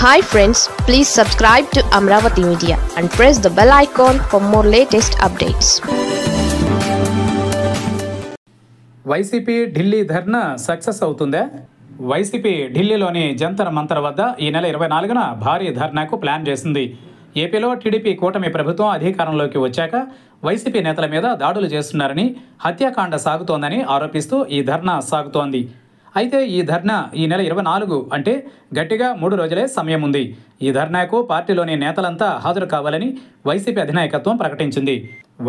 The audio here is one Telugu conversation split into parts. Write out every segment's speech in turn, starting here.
Hi friends please subscribe to Amaravati media and press the bell icon for more latest updates YCP Delhi dharna success అవుతుందా? వైసీపీ ఢిల్లీలోని జంతర్ మంతర్ వద్ద ఈ నెల ఇరవై నాలుగున భారీ ధర్నాకు ప్లాన్ చేసింది. ఏపీలో టీడీపీ కూటమి ప్రభుత్వం అధికారంలోకి వచ్చాక వైసీపీ నేతల మీద దాడులు చేస్తున్నారని హత్యాకాండ సాగుతోందని ఆరోపిస్తూ ఈ ధర్నా సాగుతోంది. అయితే ఈ ధర్నా ఈ నెల ఇరవై నాలుగు అంటే గట్టిగా మూడు రోజులే సమయం ఉంది ఈ ధర్నాకు పార్టీలోని నేతలంతా హాజరు కావాలని వైసీపీ అధినాయకత్వం ప్రకటించింది.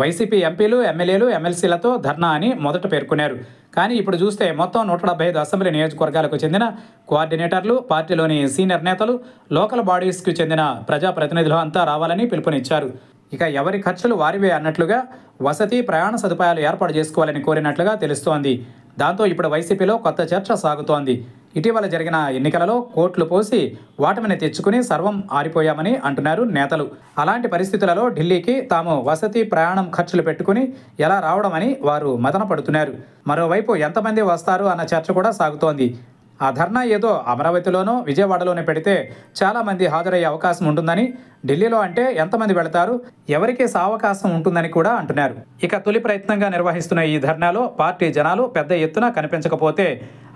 వైసీపీ ఎంపీలు ఎమ్మెల్యేలు ఎమ్మెల్సీలతో ధర్నా అని మొదట పేర్కొన్నారు. కానీ ఇప్పుడు చూస్తే మొత్తం నూట డెబ్బై ఐదు అసెంబ్లీ నియోజకవర్గాలకు చెందిన కోఆర్డినేటర్లు పార్టీలోని సీనియర్ నేతలు లోకల్ బాడీస్కు చెందిన ప్రజాప్రతినిధులు అంతా రావాలని పిలుపునిచ్చారు. ఇక ఎవరి ఖర్చులు వారివే అన్నట్లుగా వసతి ప్రయాణ సదుపాయాలు ఏర్పాటు చేసుకోవాలని కోరినట్లుగా తెలుస్తోంది. దాంతో ఇప్పుడు వైసీపీలో కొత్త చర్చ సాగుతోంది. ఇటీవల జరిగిన ఎన్నికలలో కోట్లు పోసి వాటమిని తెచ్చుకుని సర్వం ఆరిపోయామని అంటున్నారు నేతలు. అలాంటి పరిస్థితులలో ఢిల్లీకి తాము వసతి ప్రయాణం ఖర్చులు పెట్టుకుని ఎలా రావడమని వారు మదన పడుతున్నారు. మరోవైపు ఎంతమంది వస్తారు అన్న చర్చ కూడా సాగుతోంది. ఆ ధర్నా ఏదో అమరావతిలోనో విజయవాడలోనే పెడితే చాలామంది హాజరయ్యే అవకాశం ఉంటుందని ఢిల్లీలో అంటే ఎంతమంది వెళతారు ఎవరికి సావకాశం ఉంటుందని కూడా అంటున్నారు. ఇక తొలి ప్రయత్నంగా నిర్వహిస్తున్న ఈ ధర్నాలో పార్టీ జనాలు పెద్ద ఎత్తున కనిపించకపోతే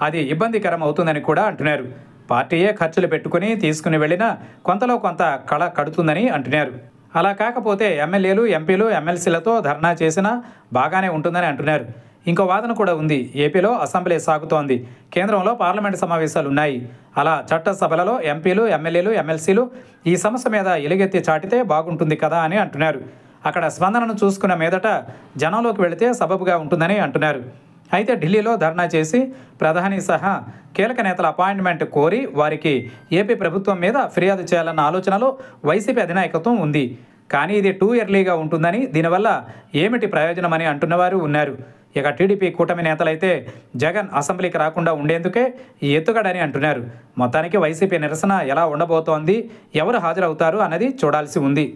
అది ఇబ్బందికరం అవుతుందని కూడా అంటున్నారు. పార్టీయే ఖర్చులు పెట్టుకుని తీసుకుని వెళ్ళినా కొంతలో కొంత కళ కడుతుందని అంటున్నారు. అలా కాకపోతే ఎమ్మెల్యేలు ఎంపీలు ఎమ్మెల్సీలతో ధర్నా చేసినా బాగానే ఉంటుందని అంటున్నారు. ఇంకో వాదన కూడా ఉంది. ఏపీలో అసెంబ్లీ సాగుతోంది. కేంద్రంలో పార్లమెంటు సమావేశాలు ఉన్నాయి అలా చట్టసభలలో ఎంపీలు ఎమ్మెల్యేలు ఎమ్మెల్సీలు ఈ సమస్య మీద ఎలుగెత్తి చాటితే బాగుంటుంది కదా అని అంటున్నారు. అక్కడ స్పందనను చూసుకున్న మీదట జనంలోకి వెళితే సబబుగా ఉంటుందని అంటున్నారు. అయితే ఢిల్లీలో ధర్నా చేసి ప్రధాని సహా కీలక నేతల అపాయింట్మెంట్ కోరి వారికి ఏపీ ప్రభుత్వం మీద ఫిర్యాదు చేయాలన్న ఆలోచనలో వైసీపీ అధినాయకత్వం ఉంది. కానీ ఇది టూ ఇయర్లీగా ఉంటుందని దీనివల్ల ఏమిటి ప్రయోజనమని అంటున్నవారు ఉన్నారు. ఇక టీడీపీ కూటమి నేతలైతే జగన్ అసెంబ్లీకి రాకుండా ఉండేందుకే ఈ ఎత్తుగడని అంటున్నారు. మొత్తానికి వైసీపీ నిరసన ఎలా ఉండబోతోంది ఎవరు హాజరవుతారు అన్నది చూడాల్సి ఉంది.